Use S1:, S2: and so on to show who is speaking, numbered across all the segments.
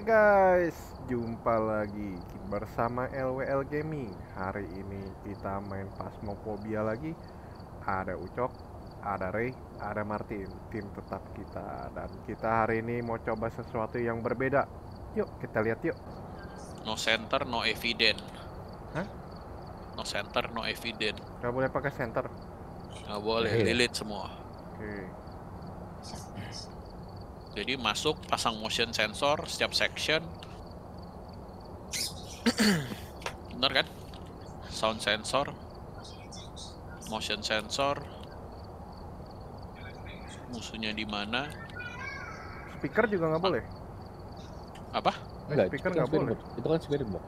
S1: Guys, jumpa lagi bersama LWL Gaming. Hari ini kita main Phasmophobia lagi. Ada Ucok, ada Ray, ada Martin, tim tetap kita. Dan kita hari ini mau coba sesuatu yang berbeda. Yuk, kita lihat yuk.
S2: No center, no evident.
S1: Hah?
S2: No center, no evident.
S1: Gak boleh pakai center.
S2: Nggak boleh,
S3: Iya.
S2: delete semua.
S1: Oke.
S2: Jadi masuk, pasang motion sensor setiap section. Bener kan? Sound sensor, motion sensor, musuhnya di mana?
S1: Speaker juga nggak boleh.
S2: Apa?
S3: Enggak,
S1: speaker
S3: kan
S1: nggak boleh.
S3: Itu kan spirit box.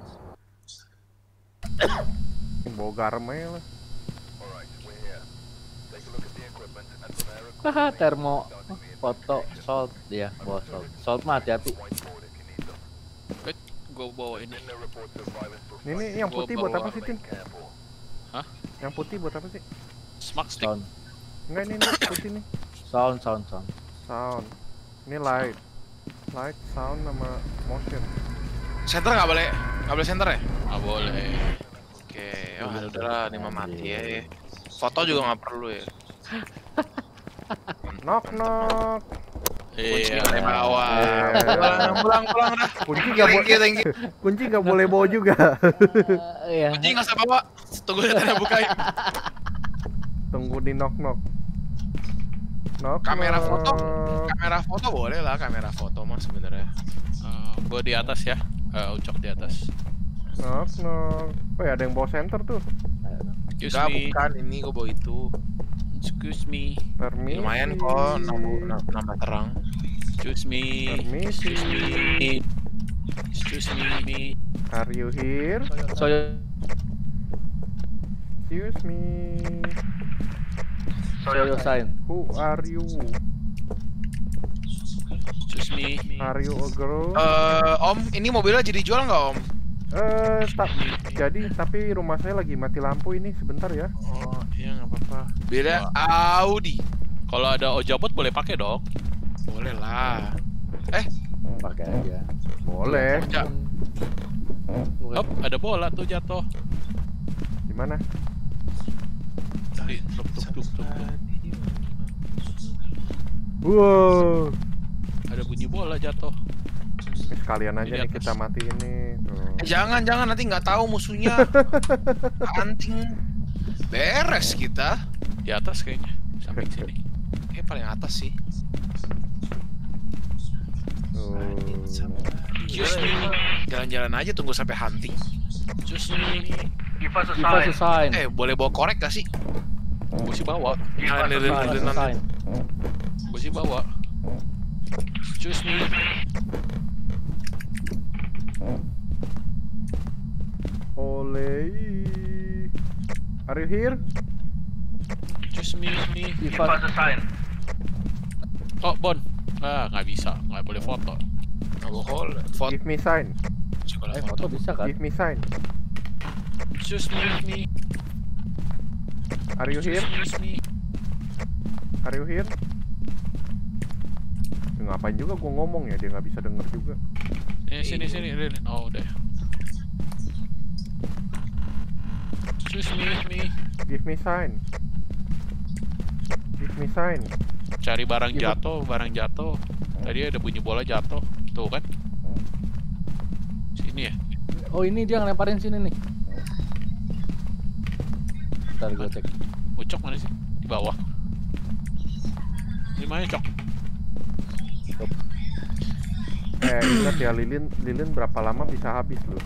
S1: Bawa garme lah.
S3: Haha, termo foto salt dia, bawa salt. Salt mah hati-hati.
S2: Gue bawa ini.
S1: Ini, ini yang
S2: Gua
S1: putih buat apa sih, Tin?
S2: Hah?
S1: Yang putih buat apa sih?
S2: Smack stick.
S3: Sound,
S1: Enggak ini, ini putih nih.
S3: sound, sound, sound.
S1: Sound. Ini light. Light, sound sama motion.
S4: Center nggak boleh, nggak boleh center ya?
S2: Nggak boleh.
S4: Oke, oh udahlah, ini mah mati ya. Foto juga nggak perlu ya.
S1: Knock knock.
S4: Kunci
S2: Iya.
S4: bawa.
S1: Eh.
S4: Pulang, pulang, pulang dah.
S1: Kunci nggak
S4: Thank
S1: boleh.
S4: you, thank you.
S1: Kunci nggak boleh bawa juga.
S3: Iya.
S4: Kunci nggak usah bawa. Tunggu ada bukain.
S1: Tunggu di knock knock. Knock.
S4: Kamera
S1: knock.
S4: foto? Kamera foto boleh lah, kamera foto mah sebenarnya.
S2: gue di atas ya. Eh, Ucok di atas.
S1: Knock knock. Oh ya ada yang bawa center tuh.
S2: Excuse
S4: Enggak,
S2: me.
S4: bukan. Ini gue bawa itu.
S2: Excuse me.
S1: Permisi.
S4: Lumayan kok, nambah, nambah terang.
S2: Excuse me.
S1: Permisi.
S2: Excuse me. Excuse me.
S1: Are you here?
S3: So,
S1: Excuse me.
S3: show your sign.
S1: Who are you?
S2: Excuse me.
S1: Are you a girl?
S4: Eh, Om, ini mobilnya jadi jual nggak Om?
S1: Eh, tak. Jadi tapi rumah saya lagi mati lampu ini sebentar ya.
S4: Oh, iya nggak apa-apa. Beda Audi.
S2: Kalau ada ojabot boleh pakai dong.
S4: Boleh lah.
S3: Pakai aja.
S1: Boleh.
S4: Ya.
S2: Hop, ada bola tuh jatuh.
S1: Di mana?
S2: Di tuk tuk tuk tuk. tuk.
S1: Wow.
S2: Ada bunyi bola jatuh.
S1: Sekalian aja
S2: Di
S1: nih kita mati ini. Tuh.
S4: Jangan, jangan nanti nggak tahu musuhnya. Anting. Beres kita.
S2: Di atas kayaknya. Samping sini.
S4: Eh paling atas sih. Me. Jalan-jalan aja tunggu sampai hunting.
S2: Me.
S3: Give us a sign.
S4: Eh boleh bawa korek gak sih?
S2: Gue sih bawa.
S4: Nyalain
S3: Give
S4: lilin
S3: us a
S4: lilinan.
S3: sign.
S2: Gue sih bawa. Excuse me.
S1: Oleh. Are you here?
S2: Excuse me. me.
S3: Give us a
S2: Oh, Bon. Ah, nggak bisa. Nggak boleh foto.
S4: Alkohol. Foto.
S1: Give me sign.
S4: Sekolah
S3: Eh,
S4: foto.
S3: foto bisa kan?
S1: Give me sign.
S2: Excuse me. me.
S1: Are you here?
S2: Excuse me.
S1: Are you here? Ngapain juga gua ngomong ya dia nggak bisa denger juga.
S2: Sini sini Lilin. Oh, udah. Excuse me. me.
S1: Give me sign. Give me sign.
S2: Cari barang
S1: Iya,
S2: jatuh, barang jatuh. Tadi ada bunyi bola jatuh. Tuh kan? Sini ya.
S3: Oh, ini dia ngelemparin sini nih. Ntar gue cek.
S2: Ucok mana sih? Di bawah. Di mana, Cok?
S1: Eh ingat ya lilin lilin berapa lama bisa habis loh.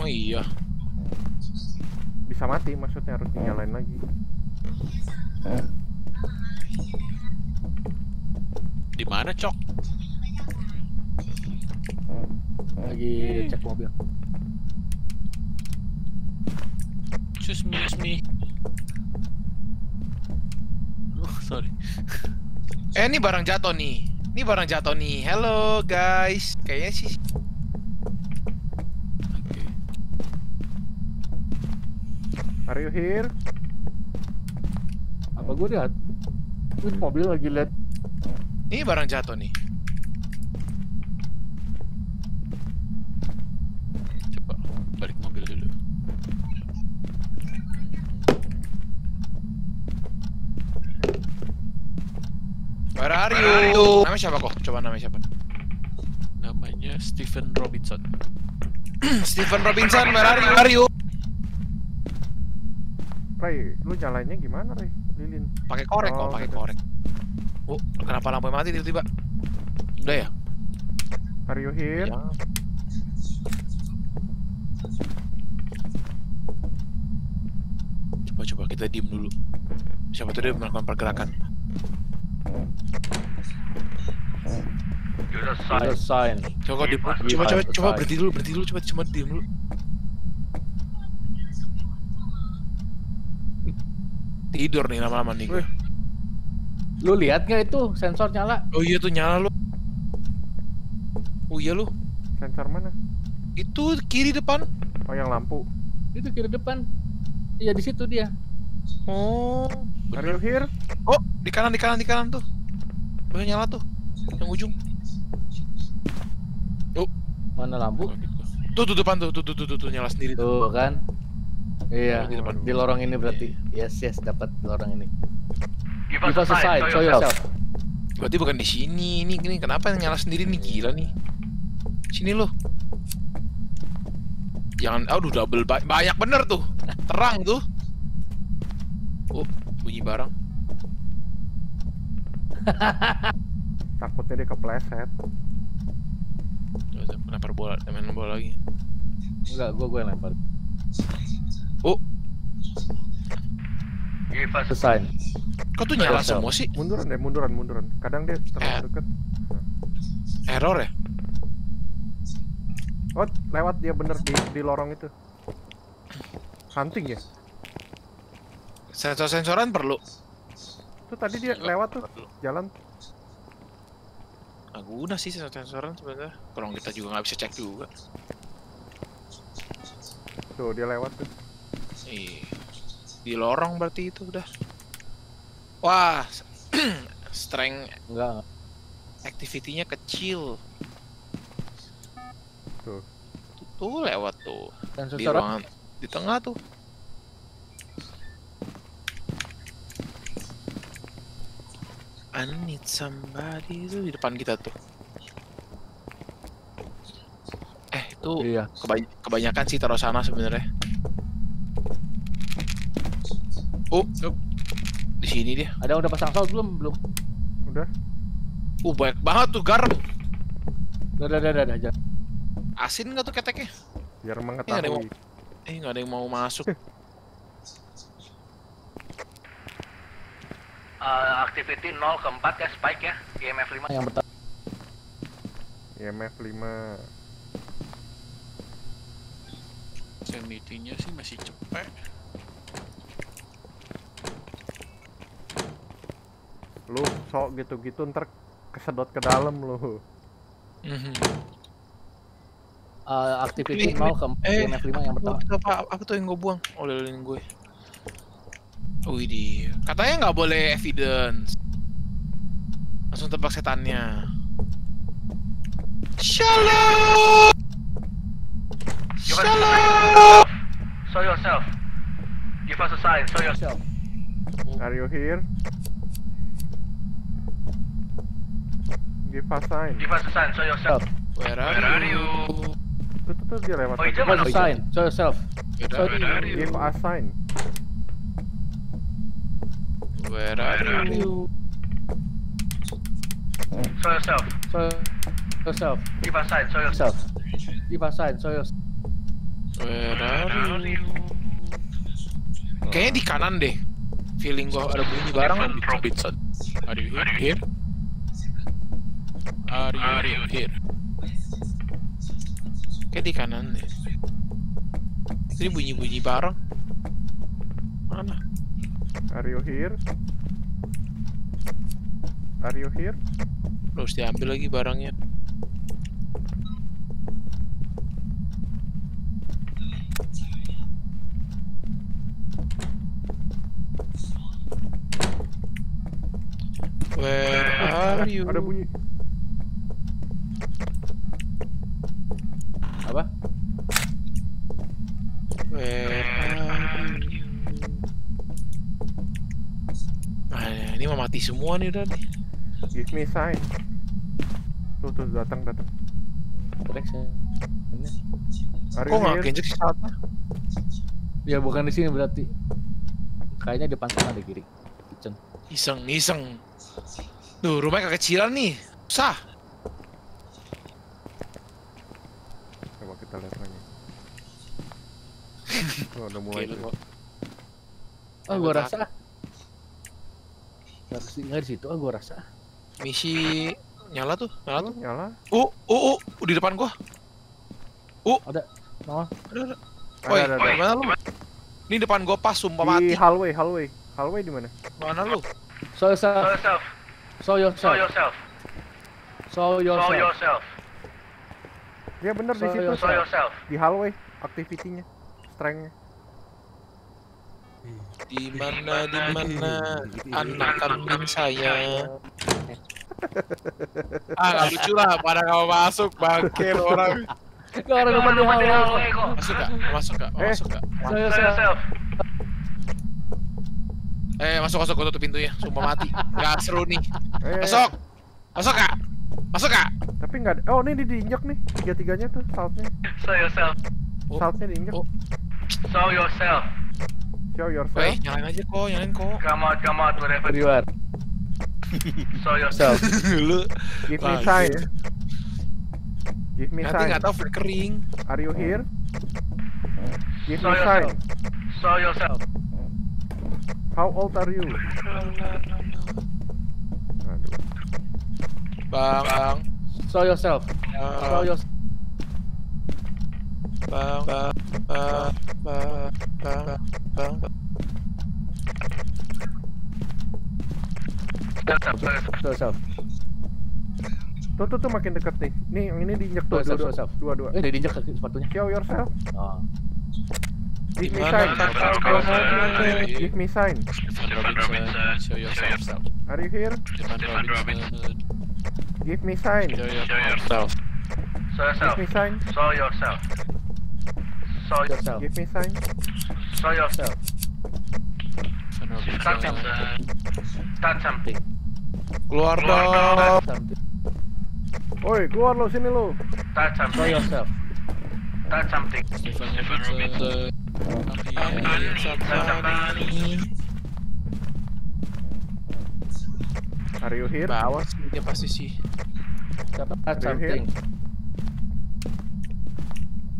S4: Oh iya.
S1: Bisa mati maksudnya harus dinyalain lagi.
S2: Di mana, Cok?
S3: Lagi cek mobil.
S2: Excuse me, excuse me. Oh, sorry.
S4: Eh ini barang jatuh nih. Ini barang jatuh nih. Hello guys. Kayaknya sih.
S2: Oke.
S1: Are you here?
S3: Apa gue lihat? Wih, mobil lagi lihat.
S4: Ini barang jatuh nih. Namanya siapa kok? Coba namanya siapa?
S2: Namanya Stephen Robinson.
S4: Stephen Robinson, where are you? Are you?
S1: Ray, lu nyalainnya gimana Ray? Lilin.
S4: Pakai korek kok,
S1: Oh,
S4: pakai korek. Oh, kenapa lampu mati tiba-tiba? Udah ya?
S1: Are you here?
S4: Ya. Coba coba kita diem dulu. Siapa tuh dia melakukan pergerakan?
S3: A sign.
S4: Coba di, coba coba coba berhenti dulu, berhenti dulu, coba cuma diem dulu. Tidur nih lama-lama nih gue.
S3: Lu lihat nggak itu sensor nyala?
S4: Oh iya tuh nyala lu. Oh iya lu.
S1: Sensor mana?
S4: Itu kiri depan.
S1: Oh yang lampu.
S3: Itu kiri depan. Iya di situ dia.
S4: Oh.
S1: Are you here?
S4: Oh, di kanan di kanan di kanan tuh. Udah nyala tuh. Yang ujung.
S3: Mana lampu?
S2: Gitu.
S4: Tuh tuh depan tuh, tuh tuh tuh, tuh, tuh nyala sendiri tuh.
S3: Tuh kan. Iya.
S4: Di depan.
S3: Di lorong ini berarti. Yes yes dapat di lorong ini. Give us a sign. Show yourself.
S4: Berarti bukan di sini. Ini ini kenapa yang nyala sendiri nih gila nih. Sini lo. Jangan aduh double ba- banyak bener tuh. Terang tuh. Oh, bunyi barang.
S1: Takutnya dia kepleset.
S4: Lempar bola, main bola lagi.
S3: Enggak, gua gua yang lempar.
S4: Oh,
S3: sign.
S4: kok tuh nyala semua sih?
S1: Munduran deh, munduran, munduran. Kadang dia
S4: Eh.
S1: terlalu deket.
S4: Error ya?
S1: Oh, lewat dia bener di, di lorong itu. Hunting ya?
S4: Sensor-sensoran perlu.
S1: Tuh tadi dia lewat tuh, jalan.
S4: Nggak guna sih sensor-sensoran sebenarnya. Kalau kita juga nggak bisa cek juga.
S1: Tuh dia lewat tuh.
S4: Iya. Di lorong berarti itu udah. Wah, strength
S3: Enggak,
S4: activity-nya kecil.
S1: Tuh.
S4: Tuh, lewat tuh. Di ruangan di tengah tuh. I need somebody itu di depan kita tuh. Eh, itu
S3: Iya.
S4: kebany- kebanyakan sih taruh sana sebenarnya. Oh, oh. di sini dia.
S3: Ada yang udah pasang sound belum? Belum.
S1: Udah.
S4: Uh, banyak banget tuh garam.
S3: Udah, udah, udah, udah, udah. jangan.
S4: Asin nggak tuh keteknya?
S1: Biar
S4: ada yang
S1: mengetahui.
S4: Eh, nggak ada yang mau masuk.
S5: Eh, activity 0 ke 4 ya spike ya IMF 5
S3: Yang pertama.
S1: IMF 5.
S2: Sanity-nya sih masih cepet.
S1: Lu sok gitu-gitu ntar kesedot ke dalam lu.
S4: Mhm.
S3: Eh, activity
S4: Ini-
S3: 0 ke 4
S4: eh,
S3: IMF 5 yang pertama.
S4: apa, apa tuh yang gue buang? Oh, lilin gue. Wih di, katanya nggak boleh evidence. Langsung tebak setannya. Shalom. Shalom.
S5: Show yourself Give us a sign, show yourself
S1: Are you here? Give us sign.
S5: Give us a sign, show yourself
S4: Where are,
S5: Where are
S4: you?
S1: Tuh, tuh, tuh dia lewat.
S5: Oh
S3: Give us
S5: mana?
S3: a sign. Show yourself.
S4: Where are you?
S1: Give us sign.
S4: Where are you?
S5: Show yourself
S3: Show yourself.
S5: Give us a sign, show yourself.
S3: Give us a sign. Show yourself.
S4: Where are you? Kayaknya di kanan deh. Feeling gua ada bunyi barang.
S2: Robinson. Are you here? Are you, here?
S4: Kayak di kanan deh. Ini bunyi-bunyi barang. Mana?
S1: Are you here? Are you here?
S4: Harus diambil lagi barangnya. Where are you?
S1: Ada bunyi.
S3: Apa?
S4: Where are you? Nah, ini mah mati semua nih udah nih.
S1: Give me sign. Tuh tuh datang datang.
S3: Rex ya.
S4: Kok nggak genjek sih saatnya?
S3: Ya bukan di sini berarti. Kayaknya depan sana di kiri. Kitchen.
S4: Iseng, iseng. Duh, rumahnya kekecilan nih. Sah.
S1: Coba kita lihat lagi. Oh, udah mulai. Tuh.
S2: kok.
S3: Oh, gua rasa. Harus nggak di situ. Oh, gua rasa.
S4: Misi nyala tuh, nyala tuh.
S1: nyala.
S4: Uh, uh, uh, di depan gua.
S3: Nongol.
S4: Ada, ada.
S1: Ada,
S4: Woi,
S1: ada, ada.
S4: mana lu? Ini depan gua pas, sumpah
S1: Di
S4: mati.
S1: hallway, hallway. Hallway di mana?
S4: Mana lu?
S3: Show
S5: Show
S3: yourself.
S5: yourself.
S3: Show
S5: Show
S3: yourself.
S5: yourself.
S3: Show
S5: Show
S3: yourself.
S5: yourself.
S1: Dia bener di
S3: Show
S1: situ.
S3: yourself.
S5: Show yourself.
S1: Di hallway activity-nya. Strength-nya.
S4: Di mana, di mana anak kambing saya? ah, nggak lucu lah, pada mau masuk, bangke lu orang.
S3: Gak orang depan
S5: rumah
S3: hallway.
S5: hallway kok.
S4: Masuk gak? Masuk gak?
S1: Eh.
S4: Masuk gak? Eh, masuk, masuk, gua tutup pintunya. Sumpah mati. Gak seru nih.
S1: Eh,
S4: Masuk! Masuk gak? Masuk gak?
S1: Tapi nggak ada. Oh, ini di- diinjak nih. Tiga-tiganya tuh saltnya.
S5: Show yourself.
S4: Oh.
S1: Saltnya diinjak.
S4: Oh.
S5: Show yourself.
S1: Show yourself.
S4: nyalain aja kok, nyalain kok.
S5: Come out, come out, whatever.
S3: Keluar.
S5: Show yourself.
S3: Self.
S4: Lu
S1: Give me sign. Give me
S4: nanti
S1: sign.
S4: nggak tahu flickering.
S1: Are you here? Give
S5: Show
S1: me sign.
S5: yourself. Show yourself.
S1: How old are you? Aduh.
S4: Bang, bang,
S3: Show yourself. Show
S4: bang,
S3: yourself.
S4: Bang, bang, bang, bang, bang, bang.
S5: Show yourself.
S1: Tuh tuh tuh makin deket nih. Nih yang ini diinjak tuh
S3: Show
S1: dua
S3: yourself,
S1: dua dua dua.
S3: Eh, kaki sepatunya.
S1: Show yourself.
S3: Oh.
S1: Give me sign. Give me sign.
S2: Show yourself.
S1: Are you here? Give me sign.
S2: show
S5: Show
S2: yourself.
S5: Show
S1: Give
S5: yourself.
S1: me sign.
S5: Show yourself. Show yourself.
S1: Give me sign.
S5: Show yourself. Start something. Start something.
S4: Keluar
S5: Keluar
S4: dong.
S3: Something.
S1: Woi, keluar lo sini lo.
S5: Start
S3: Show
S5: something.
S3: yourself.
S5: Start something.
S2: Stefan Robinson.
S4: Ani Sapani.
S1: Are you here?
S4: Bawah sih dia pasti sih.
S3: Start something.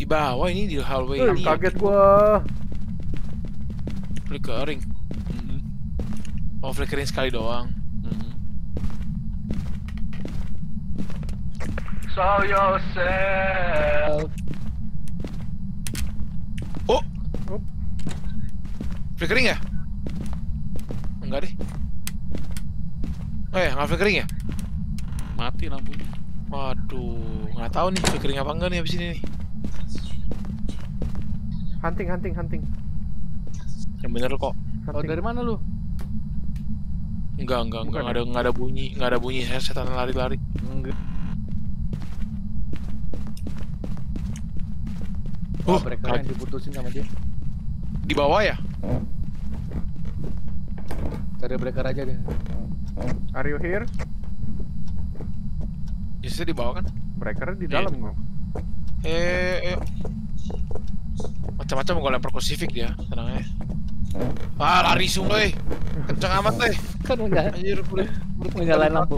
S4: Di bawah ini di hallway
S1: Eh,
S4: ini.
S1: kaget gua.
S4: Flickering.
S2: Mhm,
S4: Oh, flickering sekali doang.
S2: mhm.
S5: Show yourself.
S4: Oh.
S1: Oh.
S4: Flickering ya? Enggak deh. Oh ya, nggak flickering ya?
S2: Mati lampunya.
S4: Waduh, nggak tahu nih flickering apa enggak nih abis ini nih.
S1: Hunting, hunting, hunting.
S4: Yang bener kok.
S3: Oh,
S1: hunting.
S3: dari mana lu?
S4: Enggak, enggak, enggak, ada, nggak ada bunyi, nggak ada bunyi. Saya setan lari-lari.
S3: Enggak.
S4: Oh,
S3: mereka yang diputusin sama dia.
S4: di bawah ya?
S3: Cari breaker aja deh.
S1: Are you here?
S4: Biasanya di bawah kan?
S1: Breakernya di
S2: Iya.
S1: dalam gua.
S4: Eh, eh. Macam-macam gue lempar crucifix dia, tenang aja. Ah, lari semua, eh. Kenceng amat, eh.
S3: Kan udah
S4: Anjir, boleh.
S3: nyalain lampu.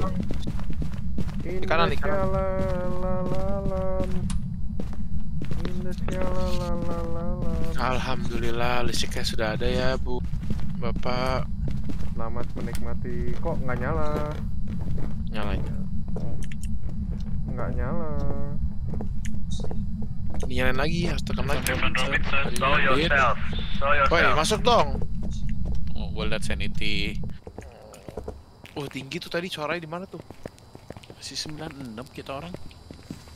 S4: kanan, di kanan.
S1: Indonesia-lalalam. Indonesia-lalalam.
S4: Alhamdulillah, listriknya sudah ada ya, Bu. Bapak
S1: Selamat menikmati. Kok nggak nyala?
S4: nyalain.
S1: Nggak nyala.
S4: Dinyalain lagi, harus tekan lagi.
S5: Yourself.
S4: Woi,
S5: yourself.
S4: masuk dong.
S2: Oh, gue liat sanity.
S4: Oh, tinggi tuh tadi suaranya di mana tuh?
S2: Masih 96 kita orang.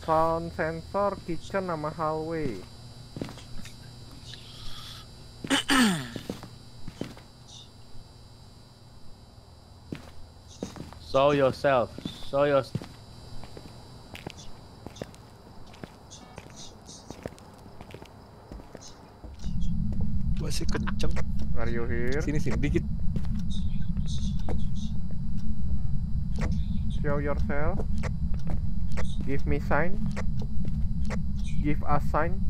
S1: Sound sensor, kitchen, sama hallway.
S3: Show yourself. Show
S4: Masih kenceng.
S1: Are you here?
S3: sini sini dikit.
S1: Show yourself. Give me sign. Give us sign.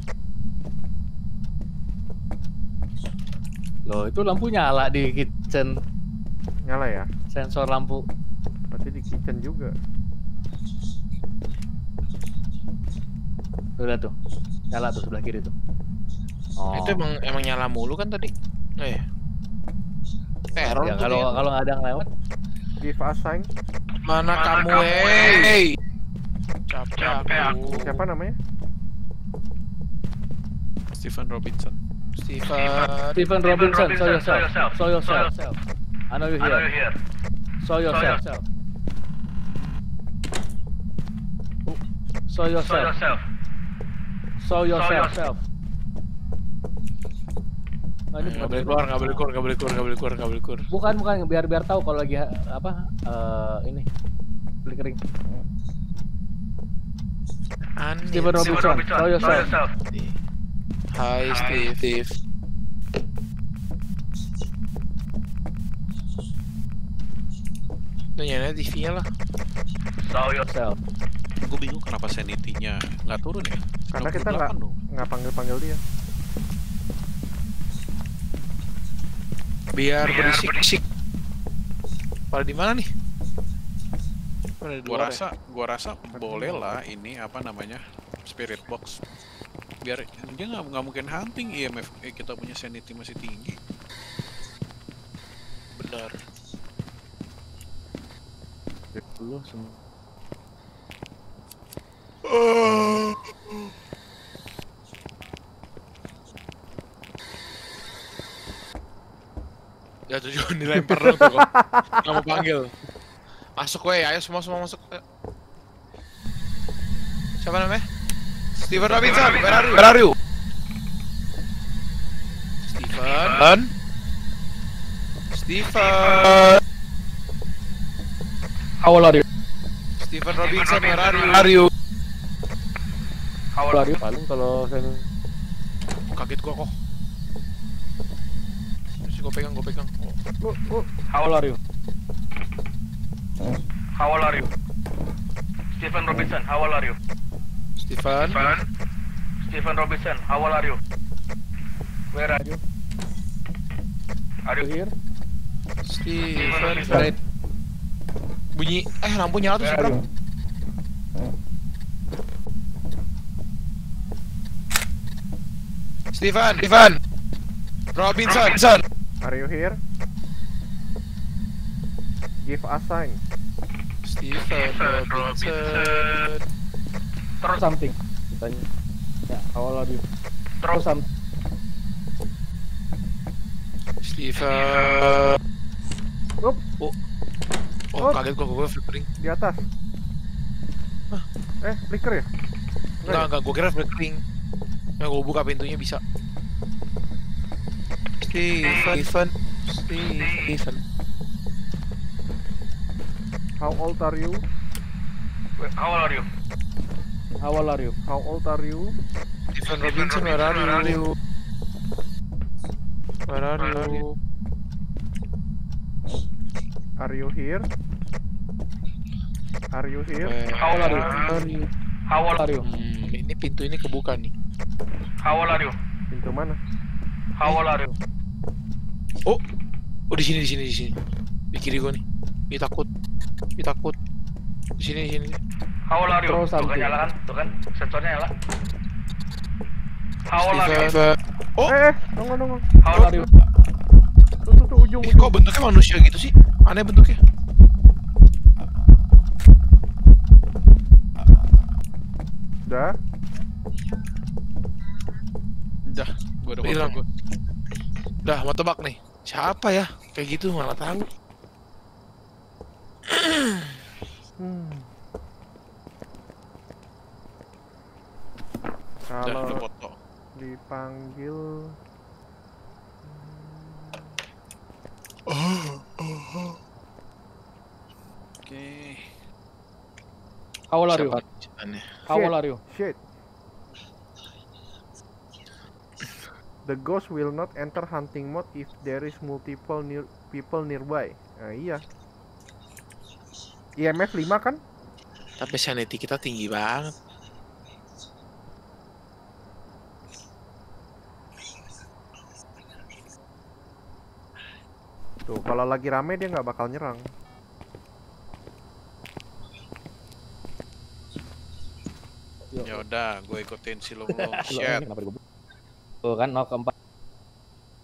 S3: Loh, itu lampu nyala di kitchen.
S1: Nyala ya?
S3: Sensor lampu.
S1: Berarti di kitchen juga.
S3: Lihat tuh. Nyala tuh sebelah kiri tuh. Oh.
S4: Itu emang emang nyala mulu kan tadi? Oh iya. Error
S3: ya, kalau
S4: dia.
S3: kalau nggak ada yang lewat,
S1: Give us sign.
S4: Mana,
S5: Mana
S4: kamu,
S5: kamu,
S4: hey? Capek
S5: Capek
S4: aku.
S1: Siapa namanya?
S2: Stephen Robinson.
S4: Steven.
S3: Stephen Robinson, show
S5: Robinson,
S3: yourself.
S5: show
S3: Show
S5: yourself.
S3: yourself. I know you
S5: I know
S3: here.
S5: you're here.
S3: Show yourself.
S5: yourself.
S3: Show
S5: Show
S3: yourself.
S5: yourself.
S3: Show yourself. Nah, ini
S4: Nggak boleh keluar, nggak boleh keluar, nggak boleh keluar, nggak boleh keluar, nggak boleh keluar.
S3: Bukan, bukan biar biar tahu kalau lagi apa eh ini flickering.
S4: Aneh.
S3: Steven Robinson, show yourself.
S4: Hai Steve. Steve. Itu nyalain TV-nya lah.
S5: Show yourself.
S2: Gue bingung kenapa sanity-nya nggak turun ya?
S1: Karena kita nggak
S2: 68 dong.
S1: nggak panggil-panggil dia.
S4: Biar
S5: Biar
S4: berisik. berisik. Pada di mana nih? Pada di
S2: Gua
S4: luar ya?
S2: rasa, gua rasa boleh lah ini apa namanya spirit box. Biar dia nggak nggak mungkin hunting IMF eh, kita punya sanity masih tinggi.
S4: Benar.
S3: Dulu semua.
S4: Ya tuh John dilempar dong tuh kok. Nggak mau panggil. Masuk weh, ayo semua semua masuk. Ayo. Siapa namanya? Steven Robinson, where are you? Where are you? Steven. Steven.
S3: How old are you?
S4: Steven Robinson, where are you? Where are you?
S5: How
S3: old are you? Paling kalau saya
S4: Kaget gua kok. Gua pegang, gua pegang. Oh.
S1: Lu,
S5: How
S3: old are you?
S5: How old are you? Stephen Robinson, how old are you?
S4: Steven.
S5: Stephen. Stephen Robinson, how old are you? Where are you? Are
S3: You here?
S5: Robinson.
S3: Right.
S4: Bunyi, eh lampu nyala tuh seberang.
S5: you?
S4: Steven, Steven. Robinson, Robinson.
S1: Are you here? Give us sign.
S4: Steven Robinson.
S5: Terus,
S3: Something. Ditanya. Ya, how old are you?
S5: terus,
S3: some.
S4: Steven.
S1: Up.
S4: Oh. Oh,
S1: Up.
S4: kaget gua, gua flickering.
S1: Di atas. Eh, flicker ya?
S4: Enggak, enggak, gua kira flickering. Ya, gua buka pintunya bisa. Steven, Steven, Steven.
S1: How old are you?
S5: How old are you?
S3: How old are you?
S1: How old are you?
S4: Steven Robinson, where are you? Where are you?
S1: Are you here? Are you here?
S4: Where
S5: How old are you?
S4: are you?
S5: How old
S3: Are you?
S4: Hmm, ini pintu ini kebuka nih.
S5: How old are you?
S1: Pintu mana?
S5: How old are you?
S4: Oh, oh di sini di sini di sini. Di kiri gua nih. Ini takut. Ini takut. Di sini di sini.
S5: How old are you? Tuh kan nyala kan? Tuh kan sensornya nyala. How old are you?
S4: Steven. Oh,
S1: Eh, eh.
S5: How old
S3: old are you?
S1: Tuh, tuh, tuh, ujung,
S4: Ih,
S1: ujung.
S4: kok bentuknya manusia gitu sih? Aneh bentuknya.
S1: Udah.
S2: Dah, gua udah
S4: Hilang.
S2: gua.
S4: Udah, mau tebak nih. Siapa ya? Kayak gitu malah tahu.
S1: Hmm.
S2: Dah, udah
S1: Kalau
S2: foto.
S1: dipanggil
S2: Oke.
S3: How old are you? How old are you?
S1: shit. The ghost will not enter hunting mode if there is multiple near people nearby. Nah, iya. IMF 5 kan?
S4: Tapi sanity kita tinggi banget.
S1: Tuh, kalau lagi rame dia nggak bakal nyerang.
S2: Ya udah, gue ikutin si Long Long.
S3: Lo,
S2: Shit.
S3: Tuh kan 0 ke 4.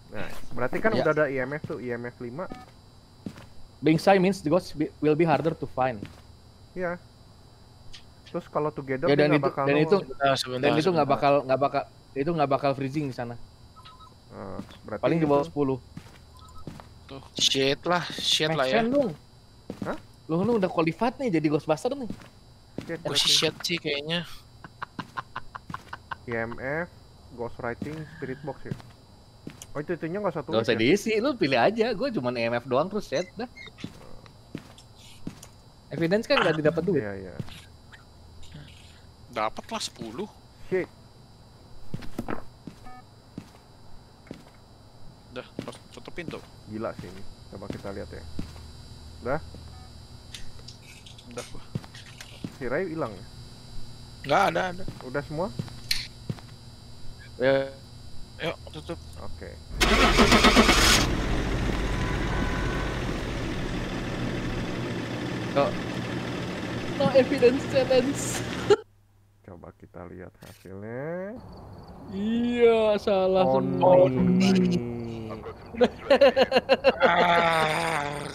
S1: Nah, berarti kan
S3: Ya.
S1: udah ada IMF tuh, IMF 5.
S3: Being shy means the ghost be- will be harder to find.
S1: Iya. Terus kalau together
S3: Ya,
S1: dia
S3: dan itu-
S1: bakal
S3: dan itu-
S4: sebentar,
S3: Dan itu nggak bakal nggak bakal itu nggak bakal freezing di sana.
S1: Nah, berarti
S3: Paling di
S1: itu-
S3: bawah 10.
S4: Shit lah, shit lah ya.
S3: dong.
S1: Hah?
S3: Lu lu udah qualified nih jadi Ghostbuster nih.
S1: shit,
S4: sih shit sih kayaknya.
S1: IMF, Ghostwriting, Spirit Box ya. Oh itu itunya nggak satu
S3: Gak usah diisi, lu pilih aja. Gue cuman EMF doang terus set dah. Evidence kan nggak didapat duit.
S1: Iya iya.
S2: Dapat lah 10.
S1: Shit.
S2: Udah, pas- tutup pintu.
S1: Gila sih ini. Coba kita lihat ya.
S2: Udah gua.
S1: Si Ray hilang ya?
S4: Nggak ada, ada.
S1: Udah semua?
S3: Ya,
S4: Yuk, tutup.
S1: Oke.
S3: no evidence challenge.
S1: Coba kita lihat hasilnya.
S3: Iya, salah
S1: Oh
S3: semua.
S1: no.